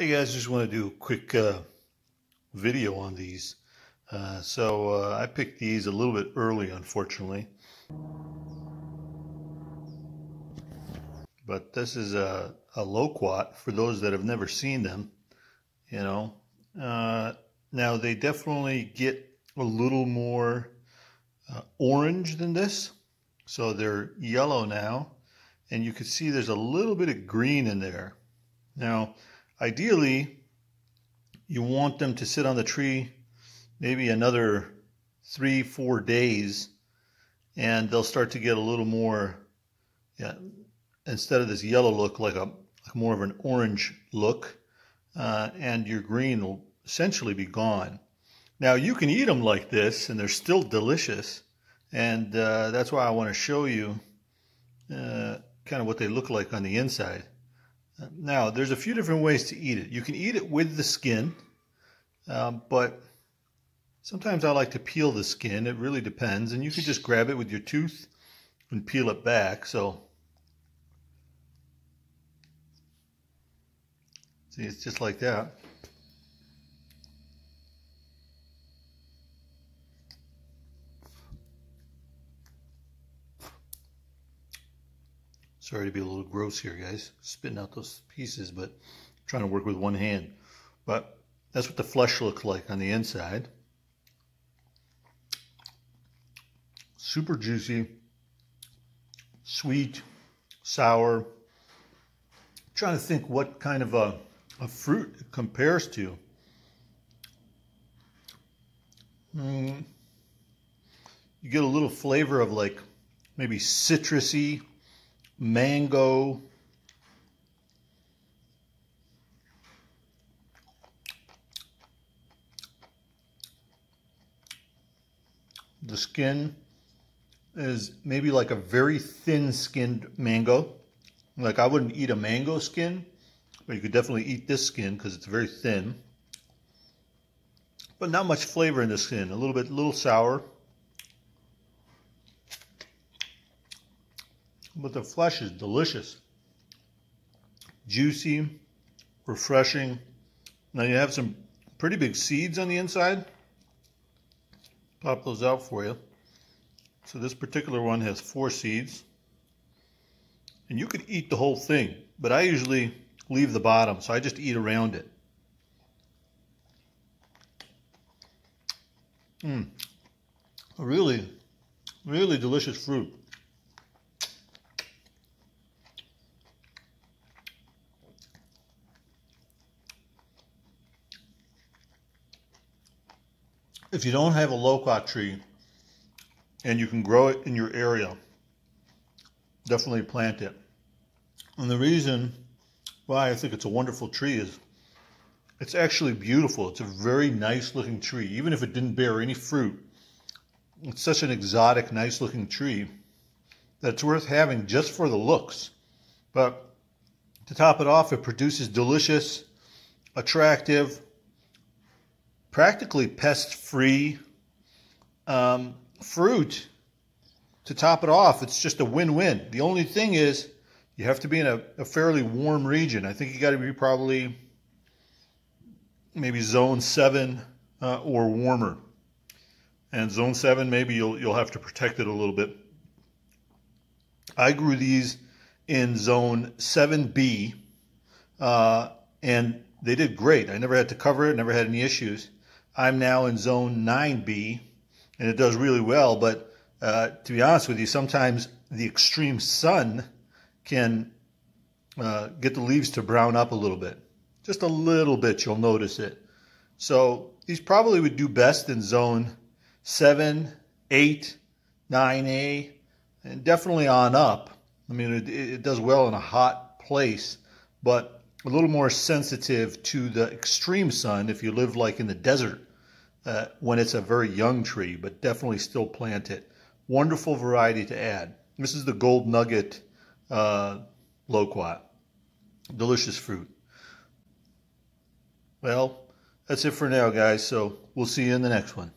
Hey guys, just want to do a quick uh, video on these. Uh, so uh, I picked these a little bit early, unfortunately. But this is a, a loquat for those that have never seen them. You know, uh, now they definitely get a little more uh, orange than this. So they're yellow now, and you can see there's a little bit of green in there. Now, Ideally, you want them to sit on the tree maybe another three, four days, and they'll start to get a little more, yeah, instead of this yellow look, like a like more of an orange look, uh, and your green will essentially be gone. Now you can eat them like this, and they're still delicious, and uh, that's why I want to show you uh, kind of what they look like on the inside. Now, there's a few different ways to eat it. You can eat it with the skin, um, but sometimes I like to peel the skin. It really depends. And you can just grab it with your tooth and peel it back. So, see, it's just like that. Sorry to be a little gross here, guys. Spitting out those pieces, but trying to work with one hand. But that's what the flesh looks like on the inside. Super juicy, sweet, sour. I'm trying to think what kind of a, a fruit it compares to. Mm. You get a little flavor of like maybe citrusy mango, the skin is maybe like a very thin skinned mango. Like I wouldn't eat a mango skin, but you could definitely eat this skin because it's very thin. But not much flavor in the skin, a little bit, a little sour. But the flesh is delicious. Juicy, refreshing. Now you have some pretty big seeds on the inside. Pop those out for you. So this particular one has four seeds. And you could eat the whole thing, but I usually leave the bottom, so I just eat around it. Mmm. Really, really delicious fruit. If you don't have a loquat tree and you can grow it in your area, definitely plant it. And the reason why I think it's a wonderful tree is it's actually beautiful. It's a very nice looking tree, even if it didn't bear any fruit. It's such an exotic, nice looking tree that it's worth having just for the looks. But to top it off, it produces delicious, attractive, practically pest-free um, fruit to top it off. It's just a win-win. The only thing is you have to be in a, a fairly warm region. I think you got to be probably maybe zone seven uh, or warmer. And zone seven, maybe you'll you'll have to protect it a little bit. I grew these in zone 7B, uh, and they did great. I never had to cover it, never had any issues. I'm now in zone 9B, and it does really well. But uh, to be honest with you, sometimes the extreme sun can uh, get the leaves to brown up a little bit. Just a little bit, you'll notice it. So these probably would do best in zone 7, 8, 9A, and definitely on up. I mean, it, it does well in a hot place, but a little more sensitive to the extreme sun if you live like in the desert uh, when it's a very young tree, but definitely still plant it. Wonderful variety to add. This is the Gold Nugget uh, Loquat. Delicious fruit. Well, that's it for now, guys. So we'll see you in the next one.